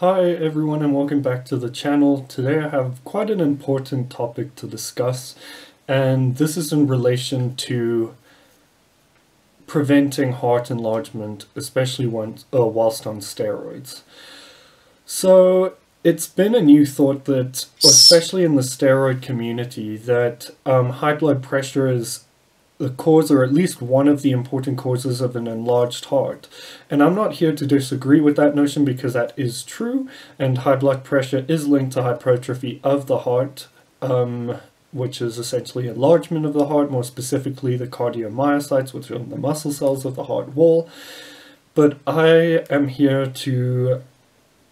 Hi everyone and welcome back to the channel. Today I have quite an important topic to discuss and this is in relation to preventing heart enlargement, especially when, uh, whilst on steroids. So it's been a new thought that, especially in the steroid community, that um, high blood pressure is the cause or at least one of the important causes of an enlarged heart. And I'm not here to disagree with that notion because that is true and high blood pressure is linked to hypertrophy of the heart, um, which is essentially enlargement of the heart, more specifically the cardiomyocytes, which are the muscle cells of the heart wall. But I am here to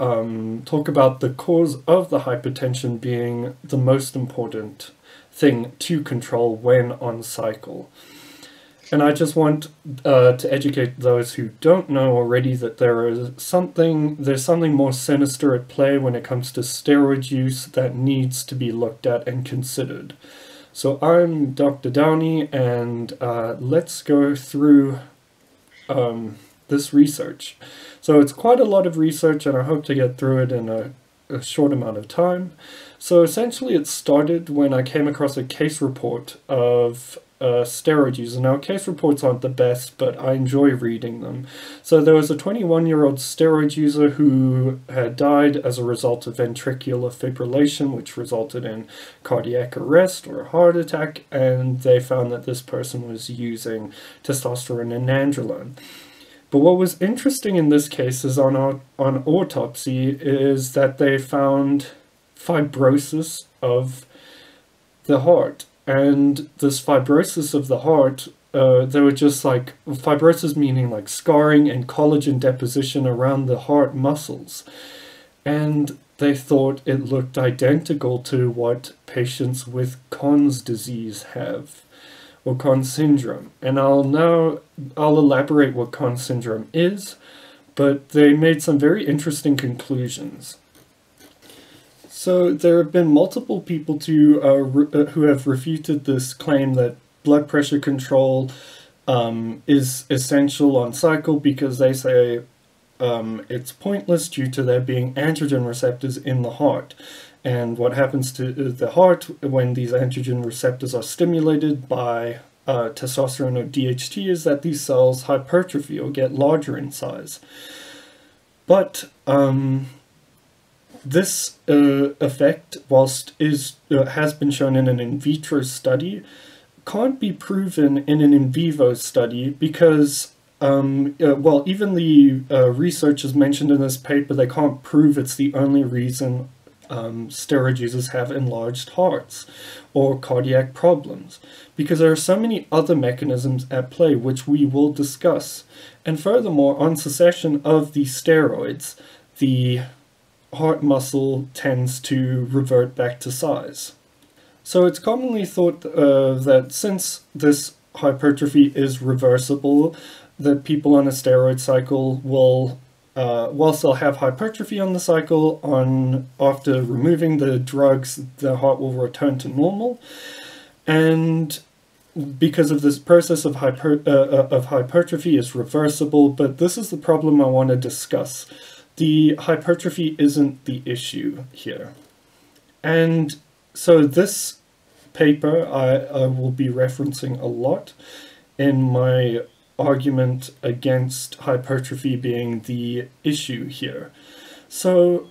um, talk about the cause of the hypertension being the most important thing to control when on cycle. And I just want uh, to educate those who don't know already that there is something there's something more sinister at play when it comes to steroid use that needs to be looked at and considered. So I'm Dr. Downey, and uh, let's go through um, this research. So it's quite a lot of research, and I hope to get through it in a, a short amount of time. So essentially it started when I came across a case report of uh, steroid use. Now, case reports aren't the best, but I enjoy reading them. So there was a 21-year-old steroid user who had died as a result of ventricular fibrillation, which resulted in cardiac arrest or a heart attack, and they found that this person was using testosterone and nandrolone. But what was interesting in this case is on, on autopsy is that they found fibrosis of the heart. And this fibrosis of the heart, uh, they were just like fibrosis meaning like scarring and collagen deposition around the heart muscles. And they thought it looked identical to what patients with Conn's disease have, or Conn syndrome. And I'll now, I'll elaborate what Conn syndrome is, but they made some very interesting conclusions. So there have been multiple people to uh, uh, who have refuted this claim that blood pressure control um, is essential on cycle because they say um, it's pointless due to there being androgen receptors in the heart. And what happens to uh, the heart when these androgen receptors are stimulated by uh, testosterone or DHT is that these cells hypertrophy or get larger in size. But um, this uh, effect, whilst is uh, has been shown in an in vitro study, can't be proven in an in vivo study because, um, uh, well, even the uh, researchers mentioned in this paper, they can't prove it's the only reason um, steroid users have enlarged hearts or cardiac problems because there are so many other mechanisms at play which we will discuss. And furthermore, on cessation of the steroids, the heart muscle tends to revert back to size. So it's commonly thought uh, that since this hypertrophy is reversible, that people on a steroid cycle will, uh, whilst they'll have hypertrophy on the cycle, on after removing the drugs, the heart will return to normal. And because of this process of, hyper, uh, uh of hypertrophy is reversible, but this is the problem I want to discuss the hypertrophy isn't the issue here. And so this paper I, I will be referencing a lot in my argument against hypertrophy being the issue here. So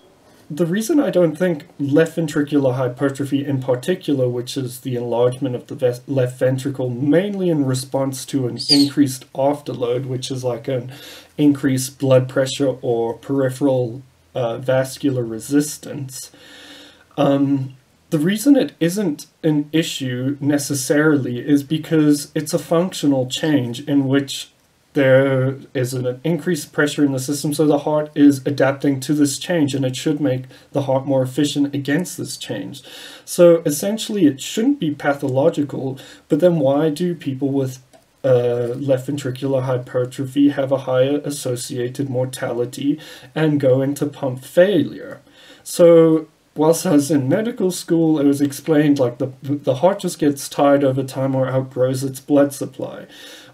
the reason I don't think left ventricular hypertrophy in particular, which is the enlargement of the left ventricle, mainly in response to an increased afterload, which is like an increased blood pressure or peripheral uh, vascular resistance, um, the reason it isn't an issue necessarily is because it's a functional change in which there is an increased pressure in the system, so the heart is adapting to this change, and it should make the heart more efficient against this change. So essentially, it shouldn't be pathological, but then why do people with uh, left ventricular hypertrophy have a higher associated mortality and go into pump failure? So whilst I was in medical school, it was explained like the, the heart just gets tired over time or outgrows its blood supply.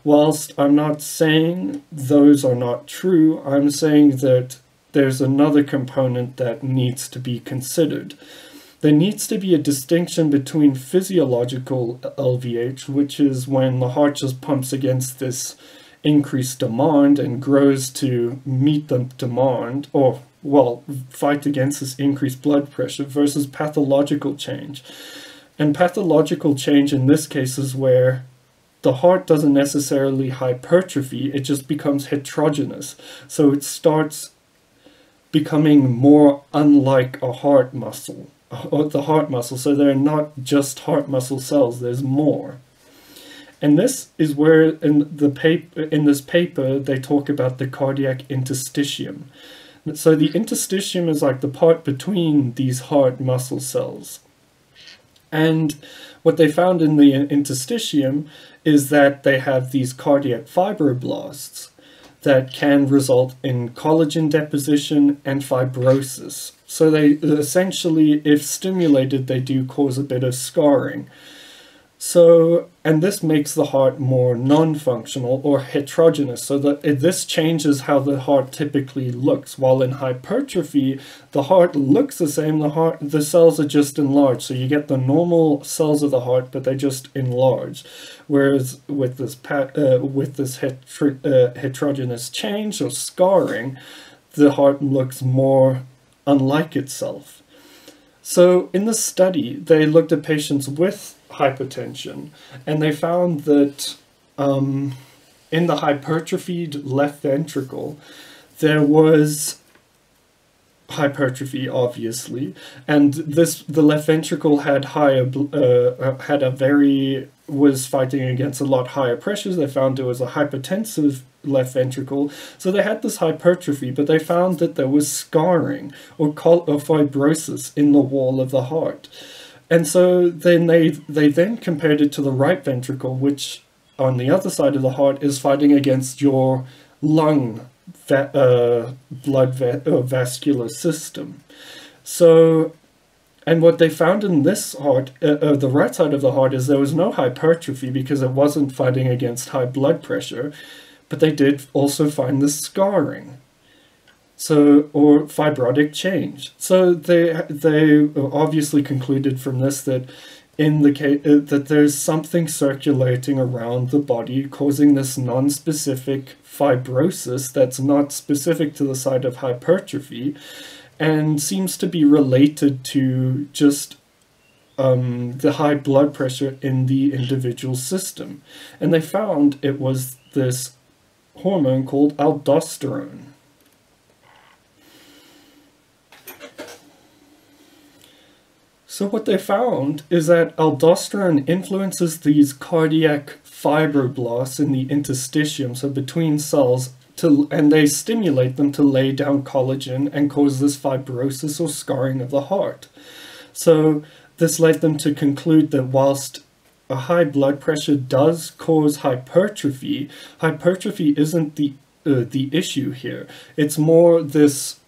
Whilst I'm not saying those are not true, I'm saying that there's another component that needs to be considered. There needs to be a distinction between physiological LVH, which is when the heart just pumps against this increased demand and grows to meet the demand, or, well, fight against this increased blood pressure, versus pathological change. And pathological change in this case is where the heart doesn't necessarily hypertrophy, it just becomes heterogeneous. So it starts becoming more unlike a heart muscle, or the heart muscle. So they're not just heart muscle cells, there's more. And this is where in the paper in this paper they talk about the cardiac interstitium. So the interstitium is like the part between these heart muscle cells. And what they found in the interstitium is that they have these cardiac fibroblasts that can result in collagen deposition and fibrosis. So they essentially, if stimulated, they do cause a bit of scarring. So, and this makes the heart more non-functional or heterogeneous, so that this changes how the heart typically looks. While in hypertrophy, the heart looks the same, the heart, the cells are just enlarged. So you get the normal cells of the heart, but they just enlarge. Whereas with this uh, with this hetero uh, heterogeneous change or scarring, the heart looks more unlike itself. So in the study, they looked at patients with hypertension, and they found that um, in the hypertrophied left ventricle, there was hypertrophy, obviously, and this the left ventricle had higher uh, uh, had a very was fighting against a lot higher pressures. They found it was a hypertensive left ventricle, so they had this hypertrophy, but they found that there was scarring or, or fibrosis in the wall of the heart. And so then they they then compared it to the right ventricle, which on the other side of the heart is fighting against your lung va- uh, blood va- uh, vascular system. So, and what they found in this heart, uh, uh, the right side of the heart, is there was no hypertrophy because it wasn't fighting against high blood pressure, but they did also find the scarring so or fibrotic change. So they they obviously concluded from this that in the case uh, that there's something circulating around the body causing this non-specific fibrosis that's not specific to the site of hypertrophy and seems to be related to just um, the high blood pressure in the individual system. And they found it was this hormone called aldosterone. So what they found is that aldosterone influences these cardiac fibroblasts in the interstitium, so between cells, to, and they stimulate them to lay down collagen and cause this fibrosis or scarring of the heart. So this led them to conclude that whilst a high blood pressure does cause hypertrophy, hypertrophy isn't the uh, the issue here. It's more this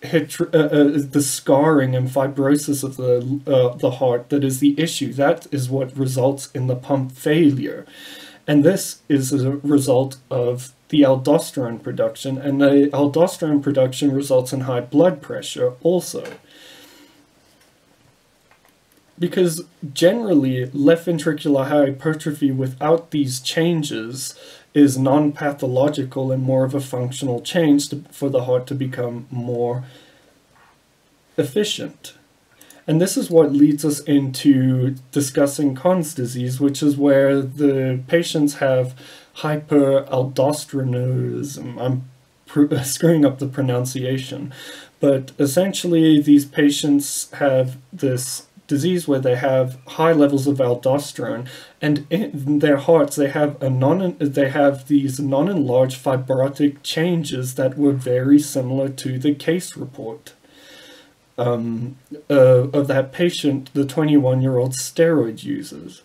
uh, uh, the scarring and fibrosis of the uh, the heart that is the issue. That is what results in the pump failure, and this is a result of the aldosterone production, and the aldosterone production results in high blood pressure also. Because generally, left ventricular hypertrophy without these changes is non-pathological and more of a functional change to, for the heart to become more efficient. And this is what leads us into discussing Conn's disease, which is where the patients have hyperaldosteronism. I'm screwing up the pronunciation. But essentially, these patients have this disease where they have high levels of aldosterone and in their hearts they have a non they have these non-enlarged fibrotic changes that were very similar to the case report um, uh, of that patient the 21 year old steroid users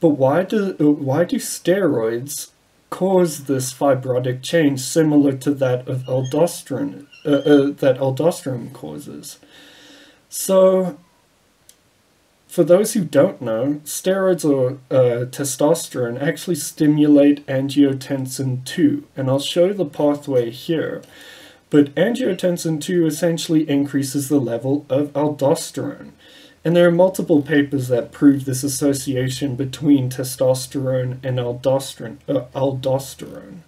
but why do why do steroids cause this fibrotic change similar to that of aldosterone uh, uh, that aldosterone causes? So for those who don't know, steroids or uh, testosterone actually stimulate angiotensin 2, and I'll show the pathway here. But angiotensin 2 essentially increases the level of aldosterone. And there are multiple papers that prove this association between testosterone and aldosterone. Uh, aldosterone.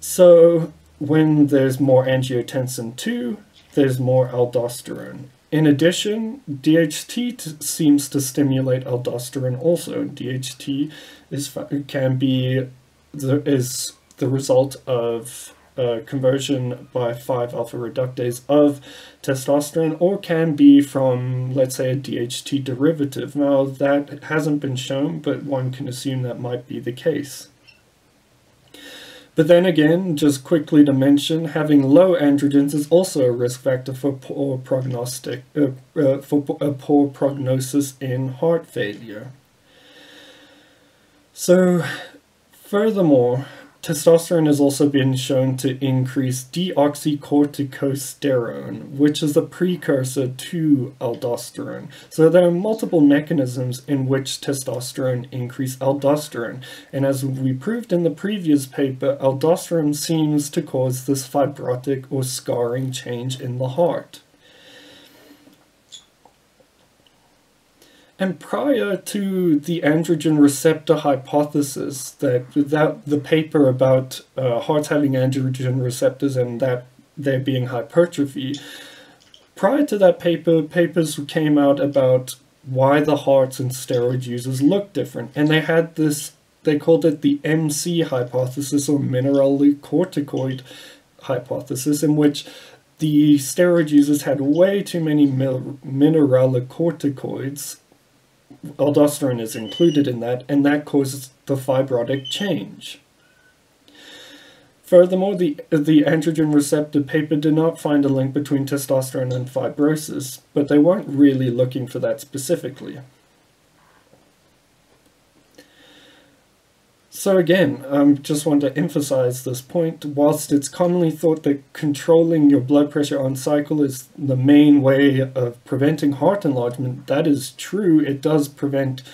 So when there's more angiotensin 2, there's more aldosterone. In addition, DHT seems to stimulate aldosterone also. DHT is can be the, is the result of uh, conversion by 5-alpha reductase of testosterone or can be from, let's say, a DHT derivative. Now, that hasn't been shown, but one can assume that might be the case. But then again, just quickly to mention, having low androgens is also a risk factor for poor prognostic uh, uh, for a poor prognosis in heart failure. So, furthermore, Testosterone has also been shown to increase deoxycorticosterone, which is a precursor to aldosterone. So there are multiple mechanisms in which testosterone increase aldosterone. And as we proved in the previous paper, aldosterone seems to cause this fibrotic or scarring change in the heart. And prior to the androgen receptor hypothesis, that, that the paper about uh, hearts having androgen receptors and that there being hypertrophy, prior to that paper, papers came out about why the hearts and steroid users look different. And they had this, they called it the MC hypothesis or mineralocorticoid hypothesis, in which the steroid users had way too many mineralocorticoids aldosterone is included in that, and that causes the fibrotic change. Furthermore, the, the androgen receptor paper did not find a link between testosterone and fibrosis, but they weren't really looking for that specifically. So again, I um, just want to emphasize this point. Whilst it's commonly thought that controlling your blood pressure on cycle is the main way of preventing heart enlargement, that is true. It does prevent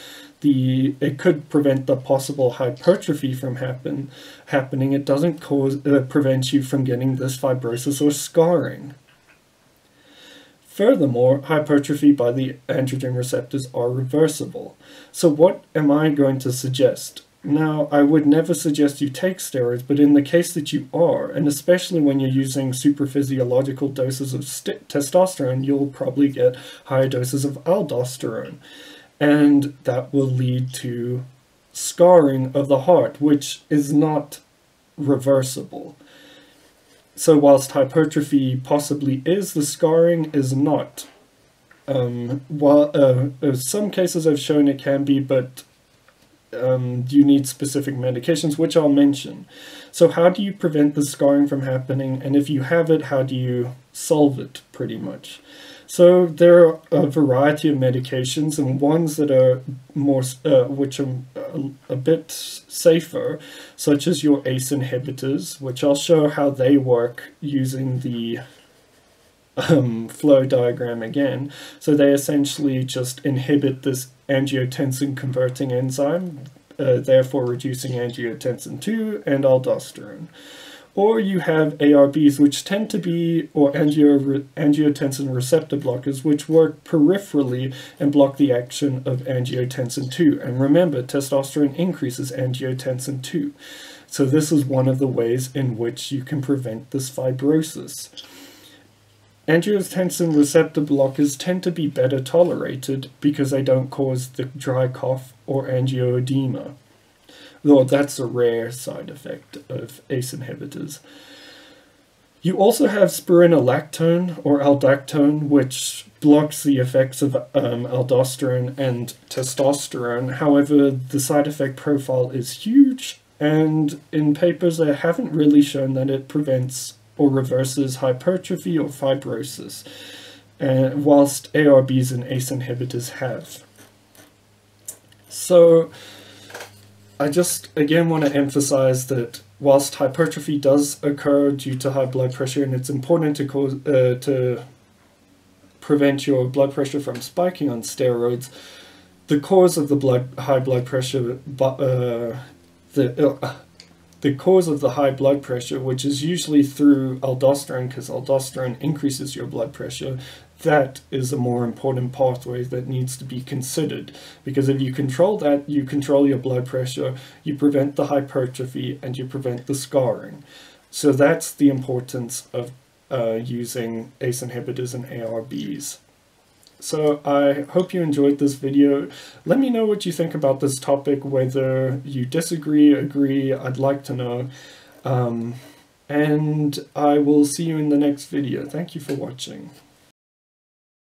the it could prevent the possible hypertrophy from happen happening. It doesn't cause uh, prevent you from getting this fibrosis or scarring. Furthermore, hypertrophy by the androgen receptors are reversible. So what am I going to suggest? Now, I would never suggest you take steroids, but in the case that you are, and especially when you're using super physiological doses of testosterone, you'll probably get higher doses of aldosterone. And that will lead to scarring of the heart, which is not reversible. So whilst hypertrophy possibly is, the scarring is not. Um, while uh, some cases I've shown it can be, but um, you need specific medications, which I'll mention. So how do you prevent the scarring from happening? And if you have it, how do you solve it, pretty much? So there are a variety of medications and ones that are more, uh, which are a, a, bit safer, such as your ACE inhibitors, which I'll show how they work using the um, flow diagram again. So they essentially just inhibit this angiotensin converting enzyme, uh, therefore reducing angiotensin 2 and aldosterone. Or you have ARBs, which tend to be, or angio angiotensin receptor blockers, which work peripherally and block the action of angiotensin 2. And remember, testosterone increases angiotensin 2. So this is one of the ways in which you can prevent this fibrosis. Angiotensin receptor blockers tend to be better tolerated because they don't cause the dry cough or angioedema, though that's a rare side effect of ACE inhibitors. You also have spironolactone or aldactone, which blocks the effects of um, aldosterone and testosterone. However, the side effect profile is huge, and in papers they haven't really shown that it prevents or reverses hypertrophy or fibrosis, uh, whilst ARBs and ACE inhibitors have. So I just again want to emphasize that whilst hypertrophy does occur due to high blood pressure, and it's important to cause uh, to prevent your blood pressure from spiking on steroids, the cause of the blood high blood pressure, uh, the uh, the cause of the high blood pressure, which is usually through aldosterone, because aldosterone increases your blood pressure, that is a more important pathway that needs to be considered. Because if you control that, you control your blood pressure, you prevent the hypertrophy, and you prevent the scarring. So that's the importance of uh, using ACE inhibitors and ARBs. So I hope you enjoyed this video. Let me know what you think about this topic, whether you disagree, agree, I'd like to know. Um, and I will see you in the next video. Thank you for watching.